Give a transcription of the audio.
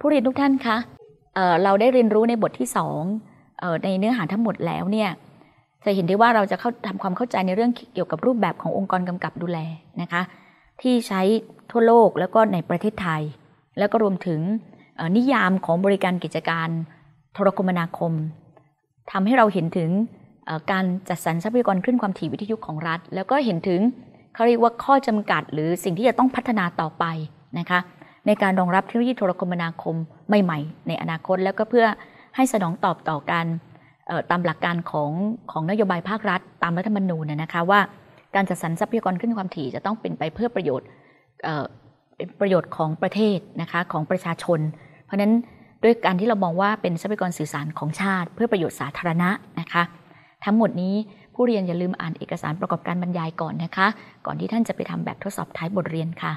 ผู้เรียนทุกท่านคะเเราได้เรียนรู้ในบทที่สองออในเนื้อหาทั้งหมดแล้วเนี่ยจะเห็นได้ว่าเราจะเข้าทำความเข้าใจในเรื่องเกี่ยวกับรูปแบบขององค์กรกำกับดูแลนะคะ ที่ใช้ทั่วโลกแล้วก็ในประเทศไทย แล้วก็รวมถึงนิยามของบริการกิจการโทรคมนาคมทำให้เราเห็นถึงการจัดสรรทรัพยากรคลื่นความถี่วิทยุของรัฐ แล้วก็เห็นถึงเขาเรียกว่าข้อจำกัด หรือสิ่งที่จะต้องพัฒนาต่อไปนะคะ ในการรองรับเทคโนโลยีโทรคมนาคมใหม่ๆ ในอนาคต แล้วก็เพื่อให้สนองตอบต่อการตามหลักการของของนโยบายภาครัฐ ตามรัฐธรรมนูญนะนะคะว่า การจัดสรรทรัพยากรขึ้นความถี่จะต้องเป็นไปเพื่อประโยชน์เป็นประโยชน์ของประเทศนะคะของประชาชน เพราะฉะนั้นด้วยการที่เรามองว่าเป็นทรัพยากรสื่อสารของชาติ เพื่อประโยชน์สาธารณะนะคะทั้งหมดนี้ผู้เรียนอย่าลืมอ่านเอกสารประกอบการบรรยายก่อนนะคะ ก่อนที่ท่านจะไปทำแบบทดสอบท้ายบทเรียนค่ะ